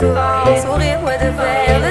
sourire, sourire, ouais de verre.